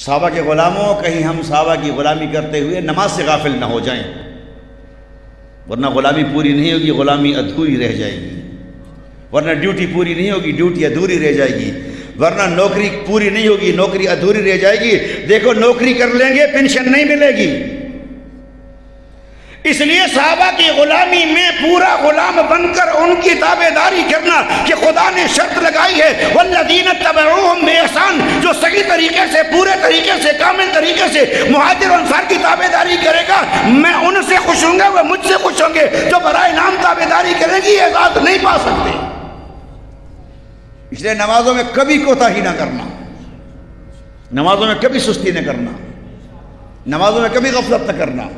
साहबा के ग़ुलामों, कहीं हम साहबा की ग़ुलामी करते हुए नमाज़ से गाफिल ना हो जाएँ। वरना ग़ुलामी पूरी नहीं होगी, ग़ुलामी अधूरी रह जाएगी। वरना ड्यूटी पूरी नहीं होगी, ड्यूटी अधूरी रह जाएगी। वरना नौकरी पूरी नहीं होगी, नौकरी अधूरी रह जाएगी। देखो, नौकरी कर लेंगे, पेंशन नहीं मिलेगी। इसलिए साहबा की गुलामी में पूरा गुलाम बनकर उनकी ताबेदारी करना कि खुदा ने शर्त लगाई है वल्लदीन तबरूहम बेहसान जो सही तरीके से, पूरे तरीके से, कामिल तरीके से मुहाजिर अंसार की ताबेदारी करेगा। मैं उनसे खुश होंगे वह मुझसे खुश होंगे, जो बरए नाम ताबेदारी करेगी एजाज नहीं पा सकते। इसलिए नमाजों में कभी कोताही ना करना। नमाजों में कभी सुस्ती न करना। नमाजों में कभी गफलत न करना।